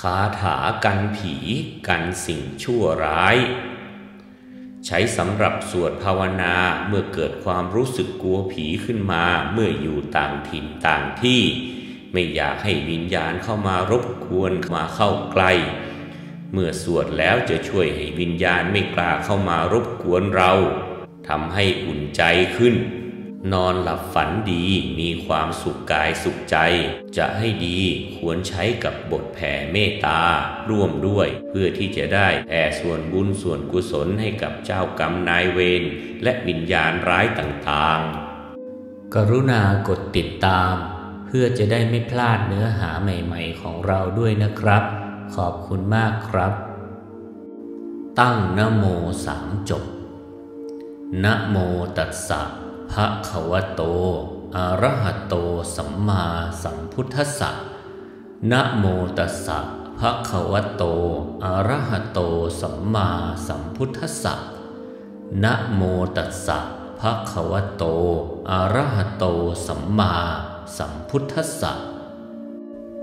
คาถากันผีกันสิ่งชั่วร้าย ใช้สำหรับสวดภาวนาเมื่อเกิดความรู้สึกกลัวผีขึ้นมาเมื่ออยู่ต่างถิ่นต่างที่ ไม่อยากให้วิญญาณเข้ามารบกวนมาเข้าใกล้เมื่อสวดแล้วจะช่วยให้วิญญาณไม่กล้าเข้ามารบกวนเราทำให้อุ่นใจขึ้น นอนหลับฝันดีมีความสุขกายสุขใจ จะให้ดีควรใช้กับบทแผ่เมตตา ร่วมด้วย เพื่อที่จะได้แผ่ส่วนบุญส่วนกุศลให้กับเจ้ากรรมนายเวรและวิญญาณร้ายต่างๆ กรุณากดติดตาม เพื่อจะได้ไม่พลาดเนื้อหาใหม่ๆของเราด้วยนะครับ ขอบคุณมากครับ ตั้งนโมสามจบนโมตัสสะ ภะคะวโต อะระหะโต สัมมาสัมพุทธัสสะ นะโมตัสสะภะคะวโต อะระหะโต สัมมาสัมพุทธัสสะ นะโมตัสสะภะคะวโต อะระหะโต สัมมาสัมพุทธัสสะ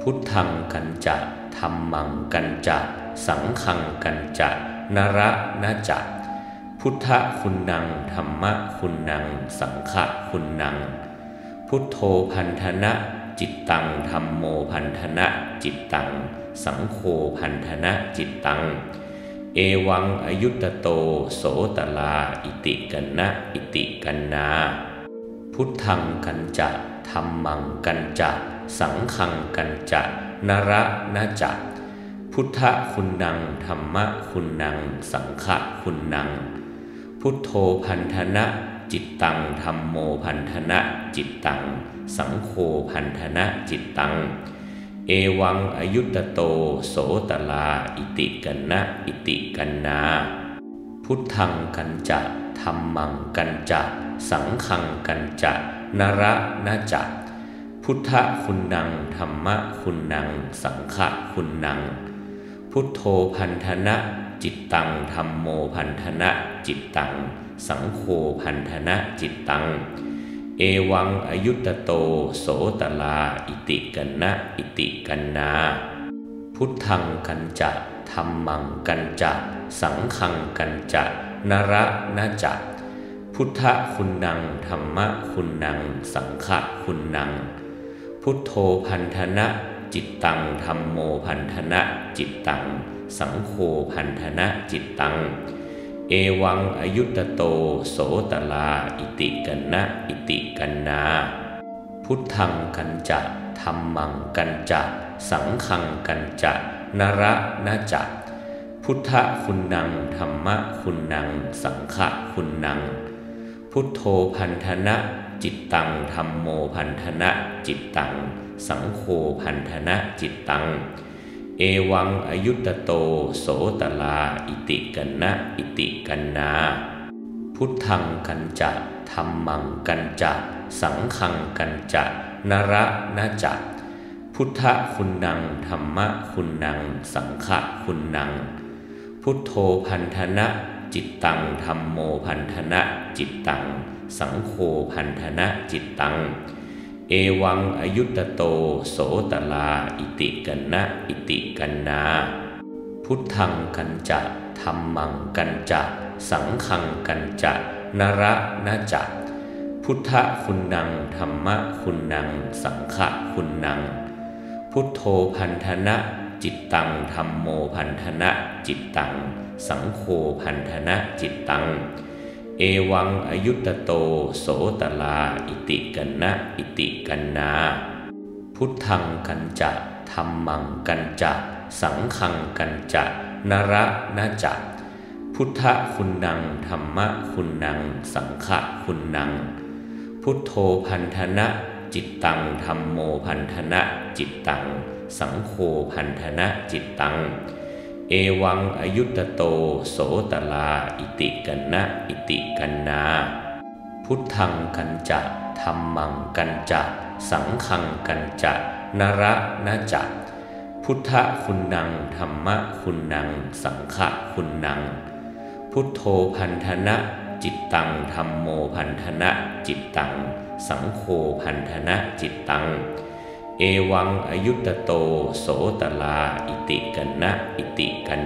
พุทธังกันจะธรรมังกันจะ สังฆังกันจะนระนะจะ พุทธคุณนังธรรมะคุณนังสังฆะคุณนังพุทโธพันธนะจิตตังธรรมโมพันธนะจิตตัง สังโฆพันธนะจิตตัง เอวังอยุตโตโสตลา อิติกันนะอิติกันนา พุทธังกันจะธรรมังกันจะสังฆังกันจะนระนะจะพุทธคุณนังธรรมะคุณนัง สังฆะคุณนัง พุทโธพันธนะ จิตตังธรรมโมพันธนะ จิตตัง สังโฆพันธนะ จิตตัง เอวังอายุตโตโสตลา อิติกันนะ อิติกันนา พุทธังกันจะธรรมังกันจะสังฆังกันจะนระนะจะพุทธคุณนังธรรมะคุณนัง สังฆะคุณนัง พุทโธพันธนะ จิตตังธรรมโมพันธนะจิตตัง สังโฆพันธนะจิตตัง เอวังอายุตโตโสตลา อิติกันนะอิติกันนา พุทธังกันจะธรรมังกันจะสังฆังกันจะนระนะจะพุทธคุณนังธรรมะคุณนัง สังฆคุณนัง พุทโธพันธนะ จิตตังธรรมโมพันธนะจิตตัง สังโฆพันธนะจิตตัง เอวังอายุตโตโสตลา อิติกันนะอิติกันนา พุทธังกันจะธรรมังกันจะสังฆังกันจะนระนะจะพุทธคุณนังธรรมะคุณนัง สังฆะคุณนัง พุทโธพันธนะจิตตังธรรมโมพันธนะจิตตัง สังโฆพันธนะจิตตัง เอวังอายุตโตโสตลา อิติกันนะอิติกันนา พุทธังกันจะธรรมังกันจะสังฆังกันจะนระนะจะพุทธคุณนังธรรมะคุณนัง สังฆะคุณนัง พุทโธพันธนะจิตตังธรรมโมพันธนะจิตตัง สังโฆพันธนะจิตตัง เอวังอายุตโตโสตลาอิติกันนะอิติกันนา พุทธังกันจะธรรมังกันจะสังฆังกันจะนระนะจะพุทธคุณนังธรรมะคุณนัง สังฆะคุณนัง พุทโธพันธนะ จิตตังธรรมโมพันธนะ จิตตัง สังโฆพันธนะจิตตัง เอวังอายุตโตโสตลา อิติกันนะอิติกันนา พุทธังกันจะธรรมังกันจะสังฆังกันจะนระนะจะพุทธคุณนังธรรมะคุณนัง สังฆะคุณนัง พุทโธพันธนะจิตตังธรรมโมพันธนะจิตตัง สังโฆพันธนะจิตตัง เอวังอายุตโตโสตลา อิติกันนะอิติกันนา พุทธังกันจะธรรมังกันจะสังฆังกันจะนระนะจะพุทธคุณนังธรรมะคุณนัง สังฆะคุณนัง พุทโธพันธนะ จิตตังธรรมโมพันธนะ จิตตัง สังโฆพันธนะจิตตัง เอวังอายุตโตโสตลา อิติกันนะ อิติกัน